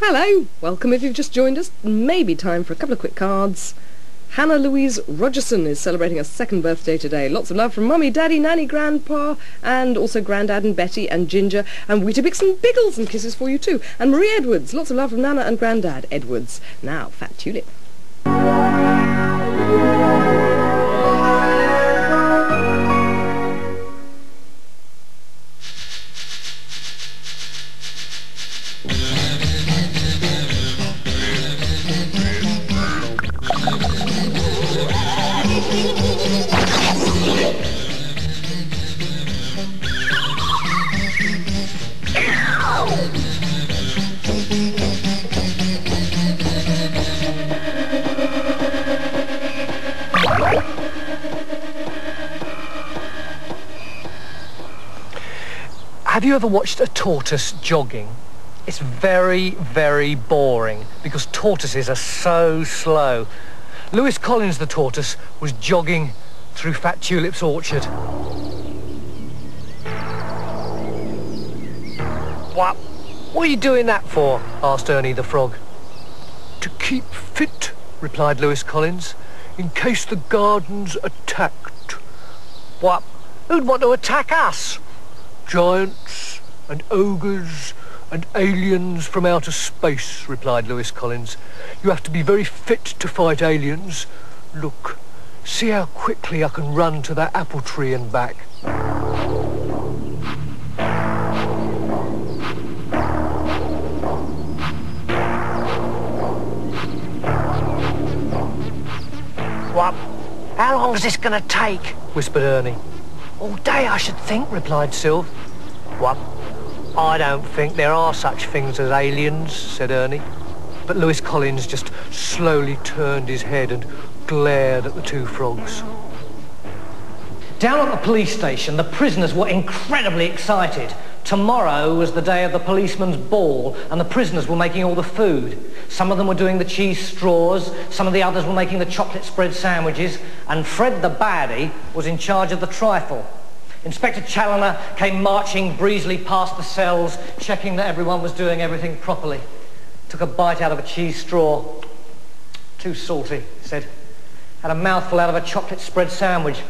Hello, welcome if you've just joined us. Maybe time for a couple of quick cards. Hannah Louise Rogerson is celebrating her second birthday today. Lots of love from Mummy, Daddy, Nanny, Grandpa, and also Grandad and Betty and Ginger and Weetabix and Biggles and kisses for you too. And Marie Edwards. Lots of love from Nana and Grandad Edwards. Now, Fat Tulip. Have you ever watched a tortoise jogging? It's very, very boring because tortoises are so slow. Lewis Collins the tortoise was jogging through Fat Tulip's orchard. What? What are you doing that for? asked Ernie the frog. To keep fit, replied Lewis Collins, in case the garden's attacked. What? Who'd want to attack us? Giants and ogres and aliens from outer space, replied Lewis Collins. You have to be very fit to fight aliens. Look, see how quickly I can run to that apple tree and back. What? How long is this going to take? whispered Ernie. All day, I should think, replied Sylv. What? I don't think there are such things as aliens, said Ernie. But Lewis Collins just slowly turned his head and glared at the two frogs. Down at the police station, the prisoners were incredibly excited. Tomorrow was the day of the policeman's ball, and the prisoners were making all the food. Some of them were doing the cheese straws, some of the others were making the chocolate spread sandwiches, and Fred the baddie was in charge of the trifle. Inspector Challoner came marching breezily past the cells, checking that everyone was doing everything properly. Took a bite out of a cheese straw. Too salty, he said. Had a mouthful out of a chocolate spread sandwich.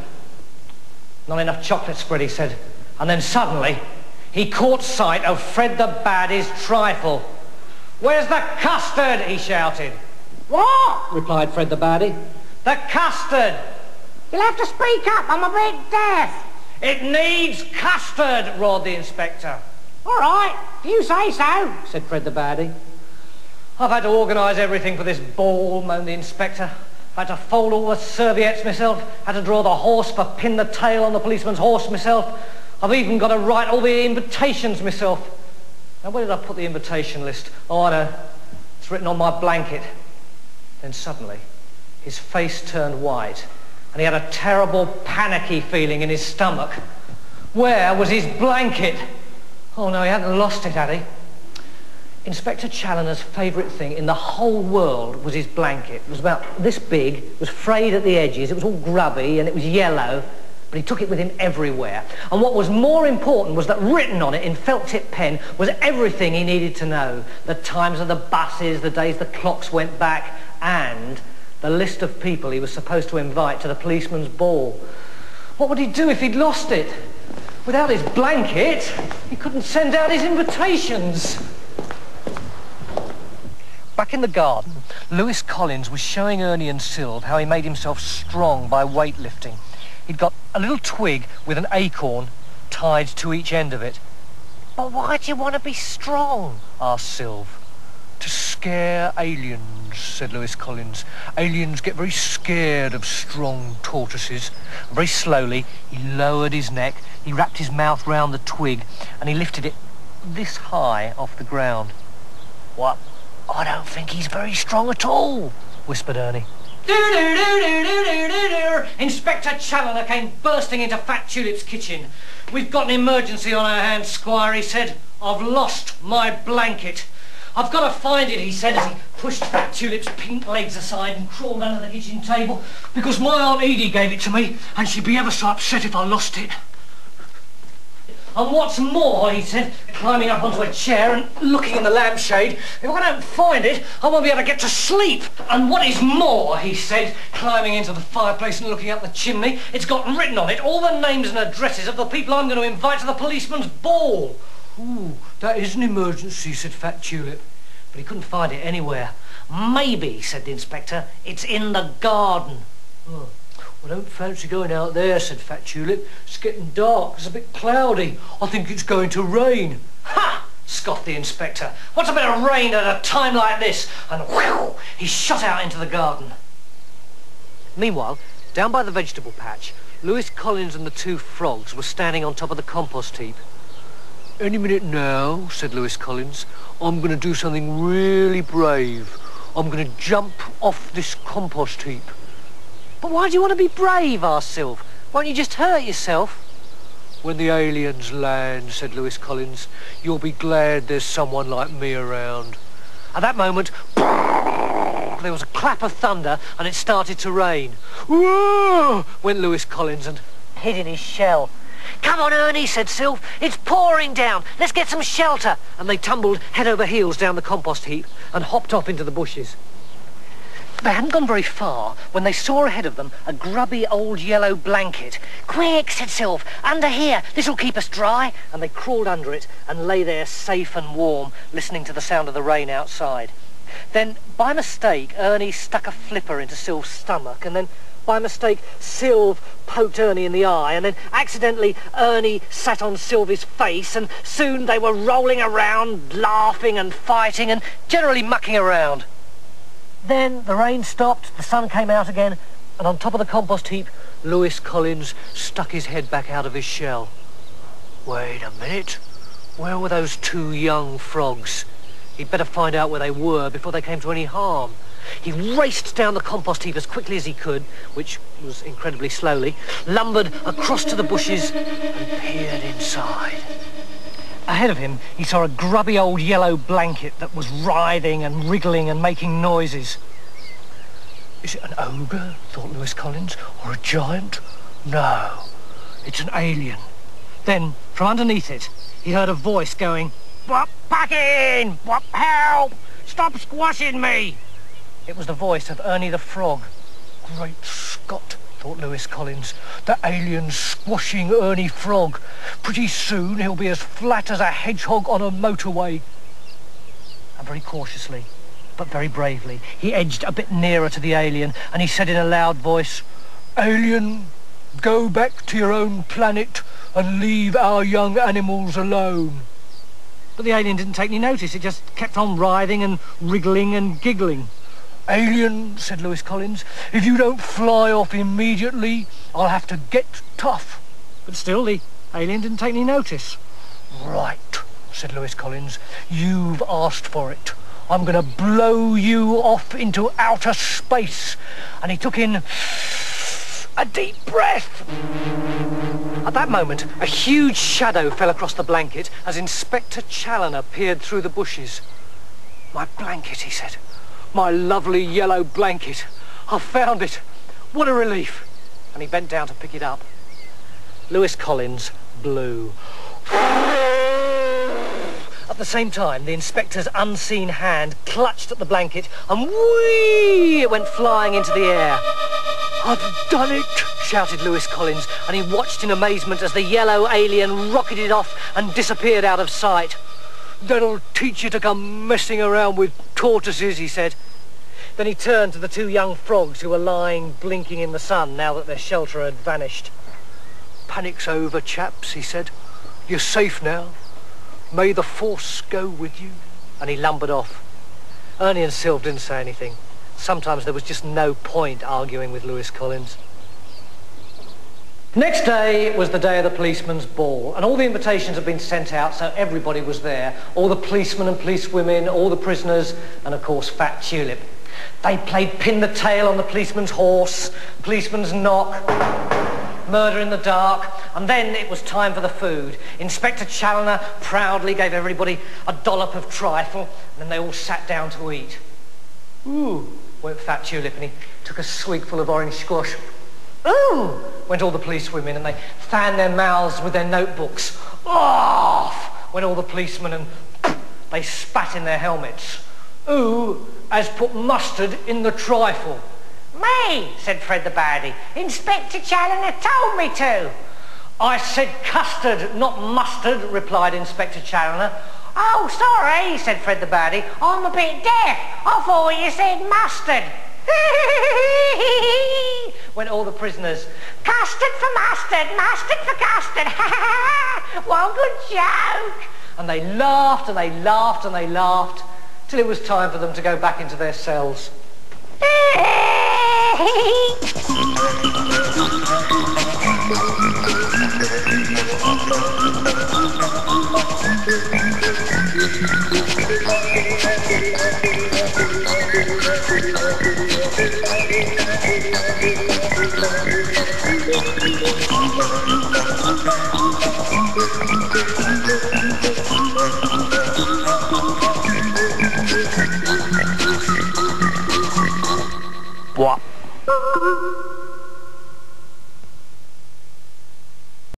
Not enough chocolate spread, he said. And then suddenly, he caught sight of Fred the Baddie's trifle. Where's the custard? he shouted. What? replied Fred the Baddie. The custard! You'll have to speak up. I'm a bit deaf. It needs custard, roared the inspector. All right, if you say so, said Fred the Baddie. I've had to organise everything for this ball, moaned the inspector. I've had to fold all the serviettes myself, had to draw the horse for pin the tail on the policeman's horse myself. I've even got to write all the invitations myself. Now, where did I put the invitation list? Oh, I know. It's written on my blanket. Then suddenly, his face turned white, and he had a terrible panicky feeling in his stomach. Where was his blanket? Oh, no, he hadn't lost it, had he? Inspector Challoner's favourite thing in the whole world was his blanket. It was about this big, it was frayed at the edges, it was all grubby, and it was yellow, but he took it with him everywhere. And what was more important was that written on it in felt-tip pen was everything he needed to know. The times of the buses, the days the clocks went back, and the list of people he was supposed to invite to the policeman's ball. What would he do if he'd lost it? Without his blanket, he couldn't send out his invitations. Back in the garden, Lewis Collins was showing Ernie and Sylv how he made himself strong by weightlifting. He'd got a little twig with an acorn tied to each end of it. But why do you want to be strong? asked Sylv. To scare aliens, said Lewis Collins. Aliens get very scared of strong tortoises. Very slowly, he lowered his neck, he wrapped his mouth round the twig, and he lifted it this high off the ground. What? I don't think he's very strong at all, whispered Ernie. Inspector Challoner came bursting into Fat Tulip's kitchen. We've got an emergency on our hands, Squire, he said. I've lost my blanket. I've got to find it, he said as he pushed Fat Tulip's pink legs aside and crawled under the kitchen table because my Aunt Edie gave it to me and she'd be ever so upset if I lost it. And what's more, he said, climbing up onto a chair and looking in the lampshade, if I don't find it, I won't be able to get to sleep. And what is more, he said, climbing into the fireplace and looking up the chimney, it's got written on it all the names and addresses of the people I'm going to invite to the policeman's ball. Ooh, that is an emergency, said Fat Tulip. But he couldn't find it anywhere. Maybe, said the inspector, it's in the garden. Oh. I don't fancy going out there, said Fat Tulip. It's getting dark. It's a bit cloudy. I think it's going to rain. Ha! scoffed the inspector. What's a bit of rain at a time like this? And whew, he shot out into the garden. Meanwhile, down by the vegetable patch, Lewis Collins and the two frogs were standing on top of the compost heap. Any minute now, said Lewis Collins, I'm going to do something really brave. I'm going to jump off this compost heap. But why do you want to be brave? asked Sylve. Won't you just hurt yourself? When the aliens land, said Lewis Collins, you'll be glad there's someone like me around. At that moment, there was a clap of thunder and it started to rain. Whoa! went Lewis Collins and hid in his shell. Come on, Ernie, said Sylve. It's pouring down. Let's get some shelter. And they tumbled head over heels down the compost heap and hopped off into the bushes. They hadn't gone very far when they saw ahead of them a grubby old yellow blanket. Quick, said Sylve, under here. This'll keep us dry. And they crawled under it and lay there safe and warm, listening to the sound of the rain outside. Then, by mistake, Ernie stuck a flipper into Sylve's stomach, and then, by mistake, Sylve poked Ernie in the eye, and then, accidentally, Ernie sat on Sylve's face, and soon they were rolling around, laughing and fighting, and generally mucking around. Then the rain stopped, the sun came out again, and on top of the compost heap, Lewis Collins stuck his head back out of his shell. Wait a minute. Where were those two young frogs? He'd better find out where they were before they came to any harm. He raced down the compost heap as quickly as he could, which was incredibly slowly, lumbered across to the bushes and peered inside. Ahead of him, he saw a grubby old yellow blanket that was writhing and wriggling and making noises. Is it an ogre, thought Lewis Collins, or a giant? No, it's an alien. Then, from underneath it, he heard a voice going, What, back in! What, help! Stop squashing me! It was the voice of Ernie the Frog. Great Scott, thought Lewis Collins. The alien's squashing Ernie Frog. Pretty soon he'll be as flat as a hedgehog on a motorway. And very cautiously, but very bravely, he edged a bit nearer to the alien and he said in a loud voice, Alien, go back to your own planet and leave our young animals alone. But the alien didn't take any notice. It just kept on writhing and wriggling and giggling. Alien, said Lewis Collins, if you don't fly off immediately, I'll have to get tough. But still, the alien didn't take any notice. Right, said Lewis Collins, you've asked for it. I'm going to blow you off into outer space. And he took in a deep breath. At that moment, a huge shadow fell across the blanket as Inspector Challoner peered through the bushes. My blanket, he said. My lovely yellow blanket. I've found it. What a relief. And he bent down to pick it up. Lewis Collins blew. At the same time, the inspector's unseen hand clutched at the blanket and whee! It went flying into the air. I've done it, shouted Lewis Collins, and he watched in amazement as the yellow alien rocketed off and disappeared out of sight. That'll teach you to come messing around with tortoises, he said. Then he turned to the two young frogs who were lying blinking in the sun now that their shelter had vanished. Panic's over, chaps, he said. You're safe now. May the force go with you. And he lumbered off. Ernie and Sylve didn't say anything. Sometimes there was just no point arguing with Lewis Collins. Next day was the day of the policeman's ball, and all the invitations had been sent out, so everybody was there. All the policemen and policewomen, all the prisoners, and of course Fat Tulip. They played pin the tail on the policeman's horse, policeman's knock, murder in the dark, and then it was time for the food. Inspector Challoner proudly gave everybody a dollop of trifle, and then they all sat down to eat. Ooh, went Fat Tulip, and he took a swigful of orange squash. Ooh, went all the police women and they fanned their mouths with their notebooks. Off went all the policemen and they spat in their helmets. Who has put mustard in the trifle? Me, said Fred the Baddie. Inspector Challoner told me to. I said custard, not mustard, replied Inspector Challoner. Oh, sorry, said Fred the Baddie. I'm a bit deaf. I thought you said mustard. Went all the prisoners. Custard for mustard, mustard for custard. a good joke. And they laughed and they laughed and they laughed till it was time for them to go back into their cells. Thank you.